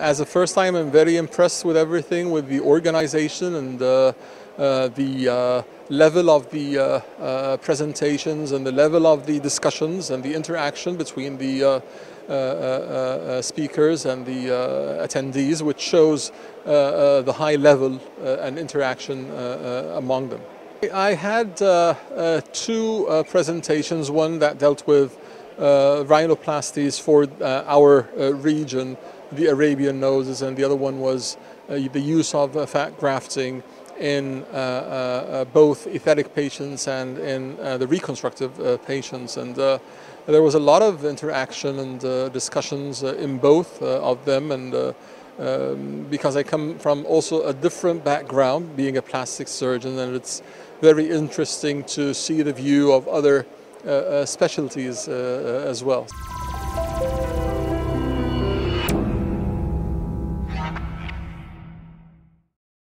As a first time, I'm very impressed with everything, with the organization and uh, uh, the uh, level of the uh, uh, presentations and the level of the discussions and the interaction between the uh, speakers and the attendees, which shows the high level and interaction among them. I had two presentations, one that dealt with rhinoplasties for uh, our uh, region, the Arabian noses, and the other one was uh, the use of uh, fat grafting in uh, uh, uh, both aesthetic patients and in uh, the reconstructive uh, patients. And uh, there was a lot of interaction and uh, discussions uh, in both uh, of them. And uh, um, because I come from also a different background, being a plastic surgeon, and it's very interesting to see the view of other uh, uh, specialties uh, uh, as well.